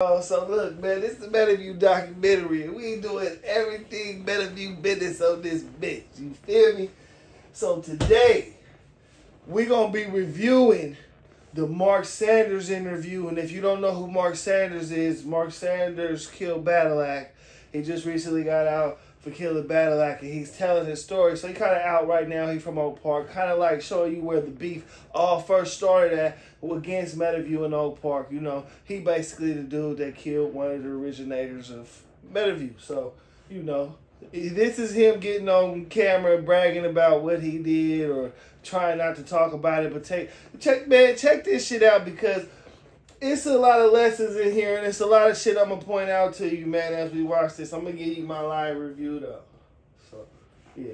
Oh, so look, man, this is the Better View documentary. We doing everything Better View business on this bitch. You feel me? So today, we gonna be reviewing the Mark Sanders interview. And if you don't know who Mark Sanders is, Mark Sanders killed Badilliack. He just recently got out for killing Badilliack, and he's telling his story. So he kind of out right now. He from Oak Park, kind of like showing you where the beef all first started at against Meadowview and Oak Park. You know, he basically the dude that killed one of the originators of Meadowview. So you know, this is him getting on camera bragging about what he did or trying not to talk about it. But take check man, check this shit out because it's a lot of lessons in here, and it's a lot of shit I'm gonna point out to you, man, as we watch this. I'm gonna give you my live review though. So, yeah.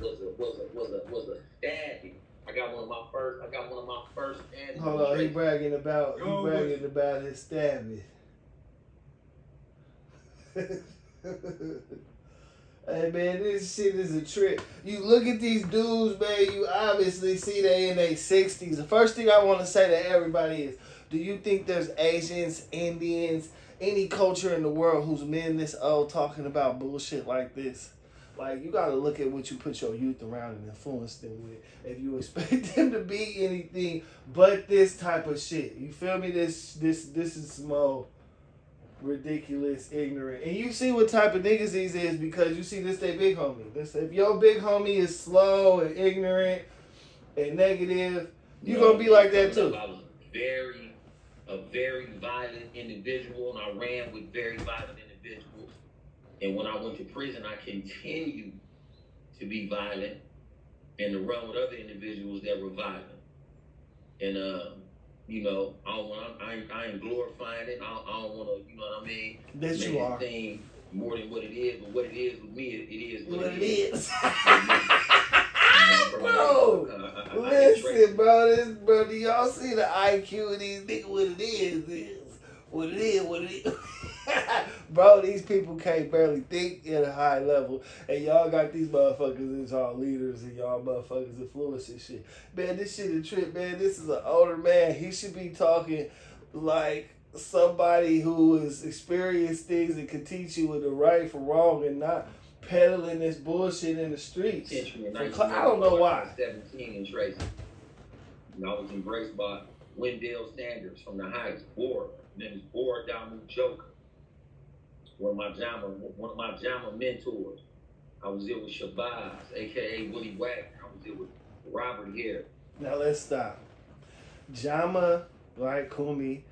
Was a was a was a was a stabbing. I got one of my first. I got one of my first. stabbings. Hold on, he bragging about he bragging about his stabbing. Hey man, this shit is a trip. You look at these dudes, man. You obviously see they in their sixties. The first thing I want to say to everybody is, do you think there's Asians, Indians, any culture in the world who's men this old talking about bullshit like this? Like you gotta look at what you put your youth around and influence them with. If you expect them to be anything but this type of shit, you feel me? This this this is small ridiculous, ignorant. And you see what type of niggas these is because you see this they big homie. This if your big homie is slow and ignorant and negative, you're gonna be like that too. I was very, a very violent individual, and I ran with very violent individuals. And when I went to prison, I continued to be violent and to run with other individuals that were violent. And uh, you know, I don't want, I, ain't- I ain't glorifying it. I, don't- I don't want to, you know what I mean? That you are. thing more than what it is. But what it is with me, it, it is what, What it is. is. Bro, uh, I- I- I listen, bro, this bro, do y'all see the IQ of these niggas? What it is is what it is, what it is. bro, these people can't barely think at a high level, and y'all got these motherfuckers as y'all leaders, and y'all motherfuckers influencing shit. Man, this shit a trip, man. This is an older man. He should be talking like somebody who has experienced things and can teach you what the right from wrong, and not peddling this bullshit in the streets. Century in For cl- I don't know why. I was 17 in Tracy. And I was embraced by Wendell Sanders from the Heights, Name is Board Damu Joker. One of my Jama, one of my Jama mentors. I was there with Shabazz, aka Willie Wagner. I was there with Robert here. Now let's stop. Jama, right, Kumi,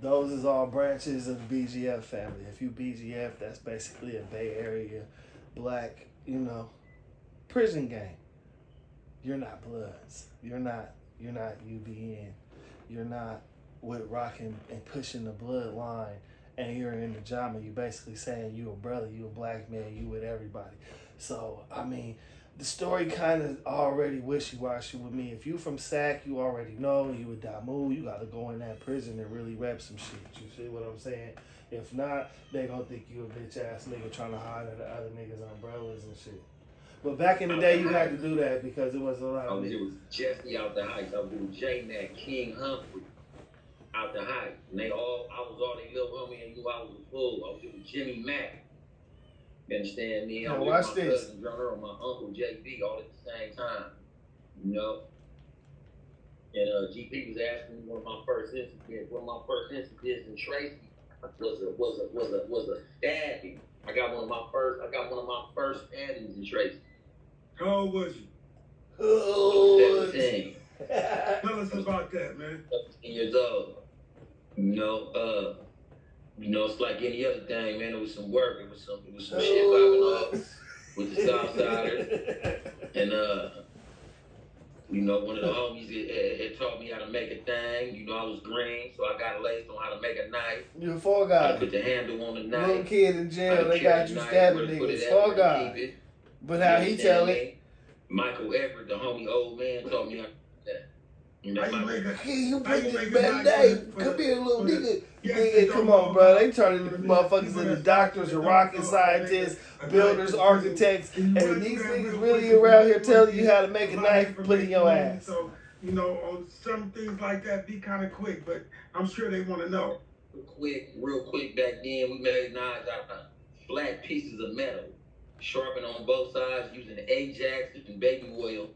those is all branches of the BGF family. If you BGF, that's basically a Bay Area black, you know, prison gang. You're not Bloods. You're not. You're not UBN. You're not with rocking and pushing the bloodline. And you're in the Jama. you're basically saying you a brother. You a black man. You with everybody. So I mean, the story kind of already wishy washy with me. If you from SAC, you already know you a Damu. You got to go in that prison and really rep some shit. You see what I'm saying? If not, they gonna think you a bitch ass nigga trying to hide under other niggas' umbrellas and shit. But back in the day, you had to do that because it was a lot I of oh, was there niggas. with Jesse out the Heights. I was with J Mac, King Humphrey out the high. And they all, I was all they little homie and knew I was a fool. I was there with Jimmy Mack. You understand me? I was watch my this. cousin John Earl, my uncle JB, all at the same time. You know? And uh, GP was asking me one of my first incidents. One of my first incidents in Tracy was a was a was a was a stabbing. I got one of my first. I got one of my first stabbings in Tracy. How old was you? Oh, Seventeen. Tell us about that, man. 17 years old. You know, uh, you know, it's like any other thing, man. It was some work. It was some, it was some shit popping off with the Southsiders, and uh, you know, one of the homies had, had, had taught me how to make a thing. You know, I was green, so I got laced on how to make a knife. You a fall guy. put the handle on the knife. Little kid in jail, they got you stabbing where to put niggas. it Fall guy. But how he tell it? it. Michael Everett, the homie old man, taught me how to do that. You know, you Michael- a Hey, you How bring this a bad knife day. for Come here, little nigga. Yeah, Nigga, come on, bro. They turning these motherfuckers into doctors and rocket scientists, builders, architects, and these niggas really around here telling you how to make a knife, put in your ass. So you know, on some things like that, be kind of quick. But I'm sure they want to know. Quick, real quick. Back then, we made knives out of flat pieces of metal, sharpened on both sides using Ajax and baby oil,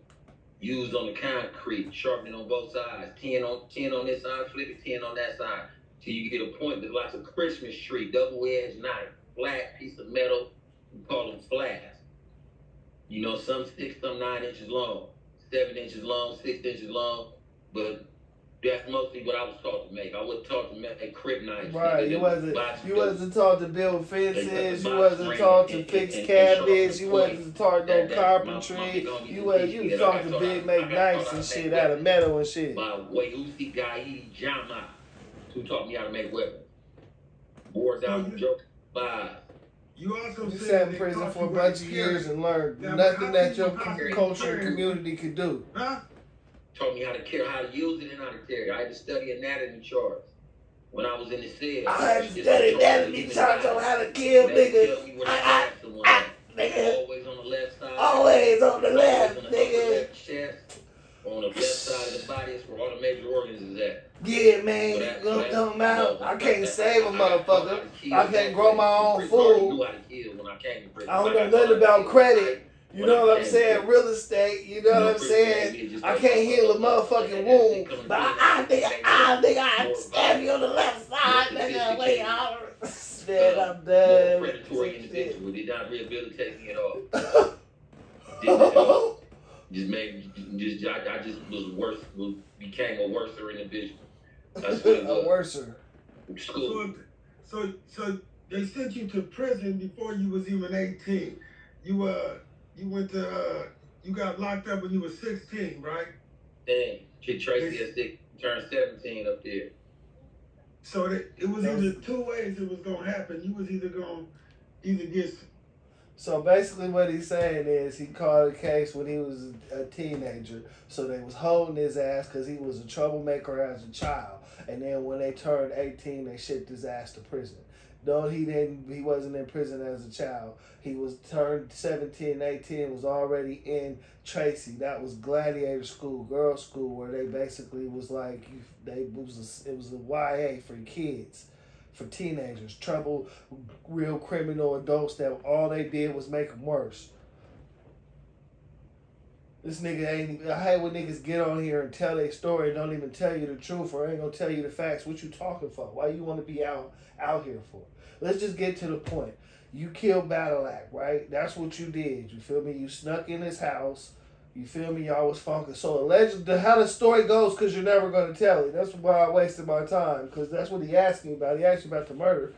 used on the concrete, sharpening on both sides. Ten on ten on this side, flip it ten on that side, till you get a point that like a Christmas tree, double edged knife, flat piece of metal. We call them flats. You know, some six, some nine inches long, seven inches long, six inches long, but that's mostly what I was taught to make. I wasn't taught to make crib knives. Right, you wasn't you built. wasn't taught to build fences, you wasn't taught to fix and- and cabinets, you wasn't taught no That- that- my- my carpentry, you was you was me that. I taught to big make knives and shit out of metal and shit. by Wayusi Gai Jama, who taught me how to make weapons. Boards out joke by You also You sat in prison for a bunch of years and learned nothing that your how do you culture and community could do. Huh? Taught me how to carry, how to use it and how to carry. I had to study anatomy charts when I was in the cell. I had to study anatomy charts that of and be human taught on how to kill niggas. tell me where the I- one I- nigga. Always on the left side. Always on the left, on the nigga. left chest. On the left side of the body is where all the major organs is at. Yeah, man, you know what I'm talking about? I can't save a motherfucker. I can't grow my own food. I don't know nothing about credit. You know what I'm saying? Real estate. You know what I'm saying? I can't heal a motherfucking wound, but I, I think I think I stab you on the left side, nigga. Wait, I man, I'm done. with Predatory this shit. individual did not rehabilitate me at all. Didn't at. Just made just I, I just was worse was, became a worser individual. That's what it a was. worser. School. So, so, so they sent you to prison before you was even 18. You uh, you went to uh, you got locked up when you were 16, right? Dang. Kid Tracy at six turned seventeen up there. So that it was either two ways it was gonna happen. You was either gonna either get So basically, what he's saying is he caught a case when he was a teenager. So they was holding his ass because he was a troublemaker as a child. And then when they turned eighteen, they shipped his ass to prison. No, he didn't. He wasn't in prison as a child. He was turned 17, 18, was already in Tracy. That was gladiator school, girls' school, where they basically was like they was a, it was a YA for kids, for teenagers, trouble, real criminal adults that all they did was make them worse. This nigga ain't. I hate when niggas get on here and tell their story and don't even tell you the truth or ain't gonna tell you the facts. What you talking for? Why you want to be out out here for? Let's just get to the point. You killed Battle Act, right? That's what you did. You feel me? You snuck in his house. You feel me? Y'all was funky. So alleged how the story goes, cause you're never gonna tell it. That's why I wasted my time, cause that's what he asked me about. He asked you about the murder.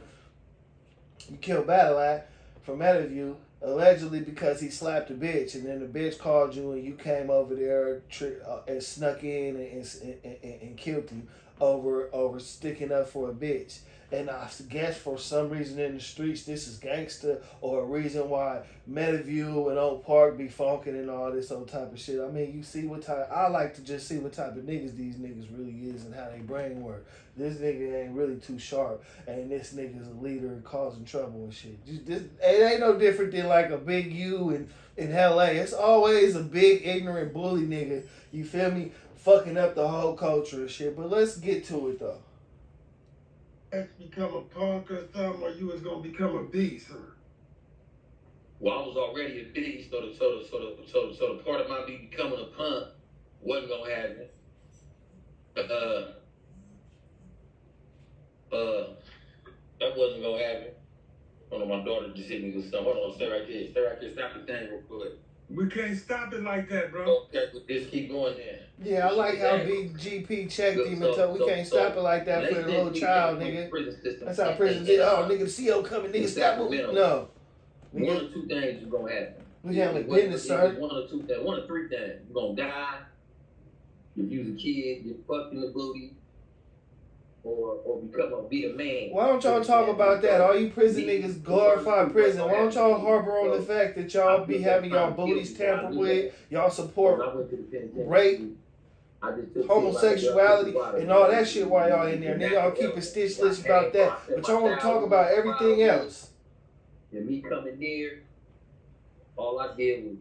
You killed Battle Act from Meadowview, allegedly because he slapped a bitch, and then the bitch called you, and you came over there uh, and snuck in and, and, and, and killed him over over sticking up for a bitch. And I guess for some reason in the streets, this is gangster, or a reason why Meadowview and Oak Park be funkin' and all this old type of shit. I mean, you see what type. I like to just see what type of niggas these niggas really is and how they brain work. This nigga ain't really too sharp, and this nigga's a leader causing trouble and shit. This, it ain't no different than like a big U in in LA. It's always a big ignorant bully nigga. You feel me? Fucking up the whole culture and shit. But let's get to it though. Become a punk or something, or you was gonna become a beast? Huh? Well, I was already a beast, so the so the so the so the, so the part of my be becoming a punk wasn't gonna happen. Uh, uh, that wasn't gonna happen. Hold on, my daughter just hit me with something. Hold on, stay right there, stay right there, stop the thing real quick. We can't stop it like that, bro. Okay, just keep going there. Yeah, I like how BGP GP checked him and told we can't stop it like that for a little child, nigga. That's how prison did. Oh, nigga, the CO coming, nigga, stop moving. No. One Nigga, or two things is gonna happen. we handling One- business, sir. One or two things. One or three things. You're gonna die. If you're a kid, get fucked in the booty, or or become a be a man. Why don't y'all talk about that? All you prison niggas glorify prison. Why don't y'all harbor on the fact that y'all be having y'all booties tampered with, y'all support I went to the penitentiary, rape, I just took homosexuality, and all that shit while y'all in there. And then y'all keep a stitch list about that. But y'all want to talk about everything else. And me coming near, all I did was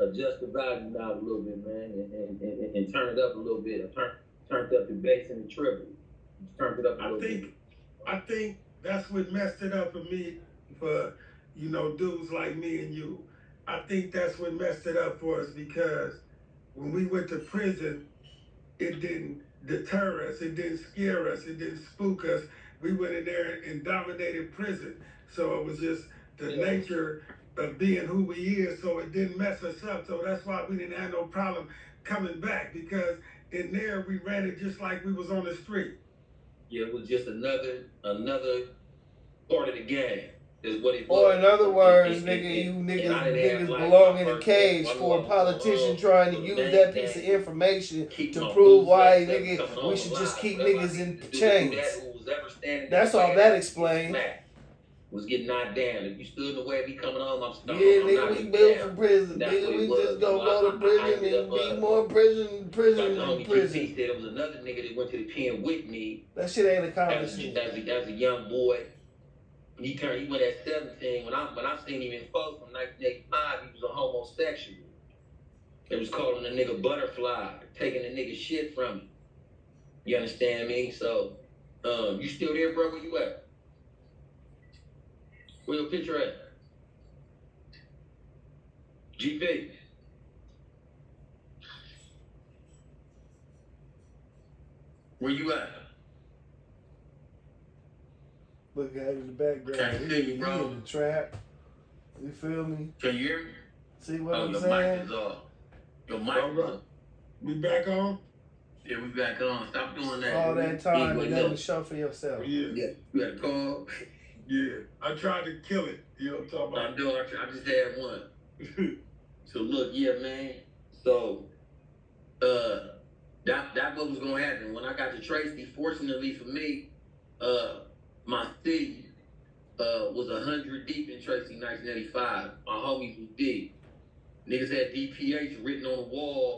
adjust the volume out a little bit, man, and, and, and, and turn it up a little bit. I turn, turned up the bass and the treble. Turned it up I think bit. I think that's what messed it up for me for you know dudes like me and you. I think that's what messed it up for us because when we went to prison, it didn't deter us, it didn't scare us, it didn't spook us. We went in there and dominated prison. So it was just the Yeah. nature of being who we is, so it didn't mess us up. So that's why we didn't have no problem coming back because in there we ran it just like we was on the street. Yeah, it was just another another part of the game. Is what it was. Or in other words, And- nigga, you niggas, I didn't have, niggas belong in a cage for a politician trying to use that piece of information to prove why, nigga, we should just keep niggas in chains. that who was ever standing That's all that explains. Was getting knocked down. If you stood in the way of me coming home, I'm Yeah, stuck. I'm nigga, we built for prison. Nigga, we was. just gonna go to I- I prison and be uh, more prison, prison, than homie GP said, there was another nigga that went to the pen with me That shit ain't as, accomplishing. as, a, as a young boy. He turned. He went at 17. When I when I seen him in folks from 1985, he was a homosexual. They was calling the nigga butterfly, taking the nigga shit from him. You understand me? So, um, you still there, bro? Where you at? Where your picture at? GP. Where you at? Look at in the background. Can't see He, you, bro. in the trap. You feel me? Can you hear me? See what oh, I'm your saying? mic is off. Your mic All is right. off. We back on? Yeah, we back on. Stop doing that. All that time Yeah, and look. then show for yourself. Yeah. Yeah, you had a call. Yeah. I tried to kill it. You know what I'm talking about? I'm doing. I just had one. So look, yeah, man. So, uh, that that what was gonna happen when I got to Tracy. Fortunately for me, uh, my city uh was a hundred deep in Tracy, 1985. My homies was deep. Niggas had DPH written on the wall